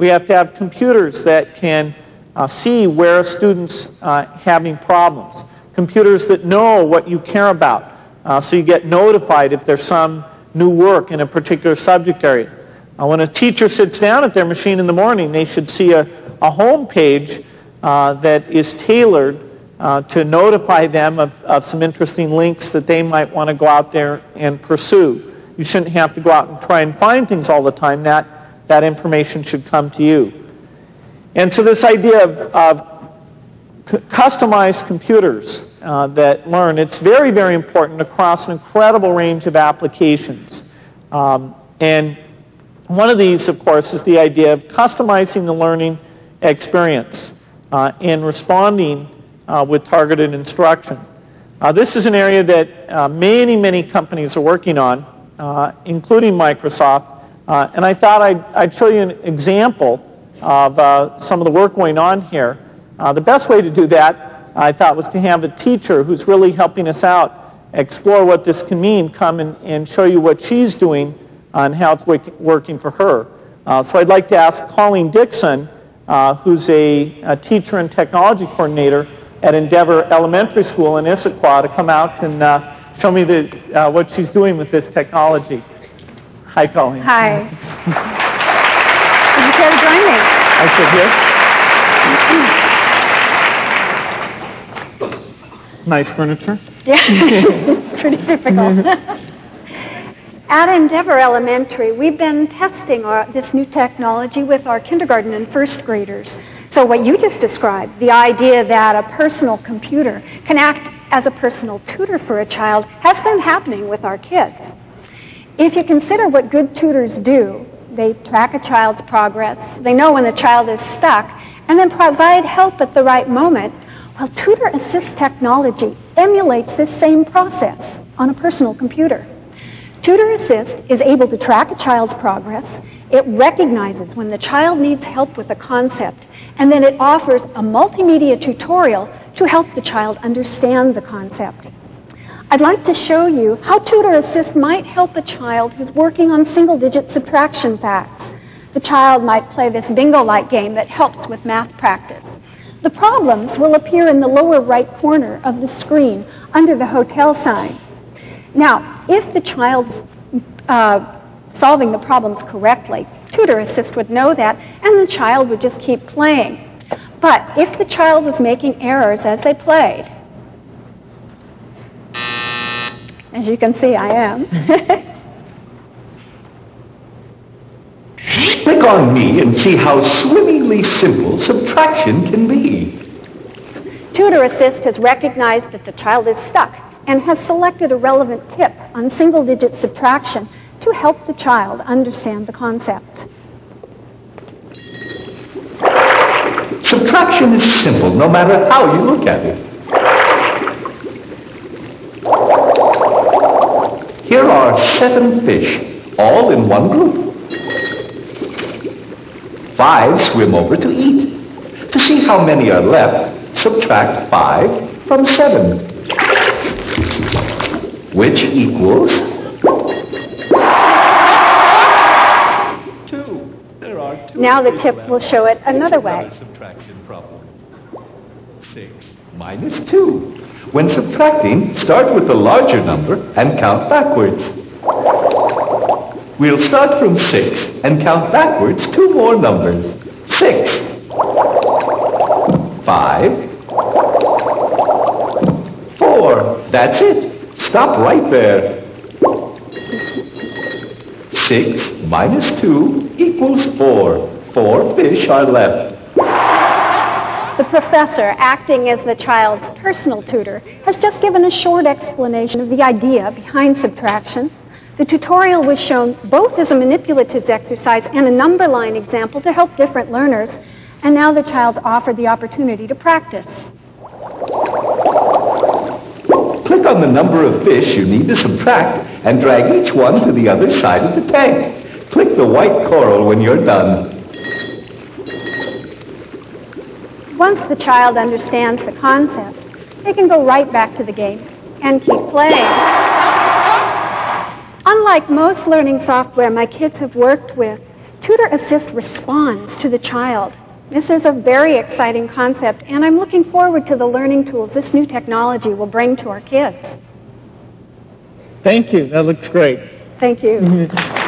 We have to have computers that can uh, see where a student's uh, having problems, computers that know what you care about, uh, so you get notified if there's some new work in a particular subject area. Uh, when a teacher sits down at their machine in the morning, they should see a, a home page uh, that is tailored uh, to notify them of, of some interesting links that they might want to go out there and pursue. You shouldn't have to go out and try and find things all the time. That, that information should come to you. And so this idea of, of customized computers uh, that learn, it's very, very important across an incredible range of applications. Um, and one of these, of course, is the idea of customizing the learning experience uh, and responding uh, with targeted instruction. Uh, this is an area that uh, many, many companies are working on, uh, including Microsoft. Uh, and I thought I'd, I'd, show you an example of some of the work going on here. the best way to do that, I thought, was to have a teacher who's really helping us out explore what this can mean, come and, and show you what she's doing on how it's working for her. Uh, so I'd like to ask Colleen Dixon, uh, who's a, a, teacher and technology coordinator at Endeavor Elementary School in Issaquah, to come out and uh, show me the, uh, what she's doing with this technology. Hi, Colleen. Hi. Would you care to join me? I sit here. nice furniture. Yeah, pretty typical. At Endeavor Elementary, we've been testing our, this new technology with our kindergarten and first graders. So what you just described, the idea that a personal computer can act as a personal tutor for a child, has been happening with our kids. If you consider what good tutors do, they track a child's progress, they know when the child is stuck, and then provide help at the right moment. Well, Tutor Assist technology emulates this same process on a personal computer. Tutor Assist is able to track a child's progress. It recognizes when the child needs help with a concept, and then it offers a multimedia tutorial to help the child understand the concept. I'd like to show you how Tutor Assist might help a child who's working on single-digit subtraction facts. The child might play this bingo-like game that helps with math practice. The problems will appear in the lower right corner of the screen under the hotel sign. Now, if the child's uh, solving the problems correctly, Tutor Assist would know that, and the child would just keep playing. But if the child was making errors as they played, as you can see, I am. Click on me and see how swimmingly simple subtraction can be. Tutor Assist has recognized that the child is stuck and has selected a relevant tip on single-digit subtraction to help the child understand the concept. Subtraction is simple no matter how you look at it. Here are seven fish, all in one group. Five swim over to eat. To see how many are left, subtract five from seven which equals two. There are two. Now the tip will show it another way. Subtraction problem. Six minus two. When subtracting, start with the larger number and count backwards. We'll start from six and count backwards two more numbers. Six. Five. Four. That's it. Stop right there. 6 minus 2 equals 4. Four fish are left. The professor, acting as the child's personal tutor, has just given a short explanation of the idea behind subtraction. The tutorial was shown both as a manipulative exercise and a number line example to help different learners, and now the child's offered the opportunity to practice. Click on the number of fish you need to subtract and drag each one to the other side of the tank. Click the white coral when you're done. Once the child understands the concept, they can go right back to the game and keep playing. Unlike most learning software my kids have worked with, Tutor Assist responds to the child. This is a very exciting concept, and I'm looking forward to the learning tools this new technology will bring to our kids. Thank you. That looks great. Thank you.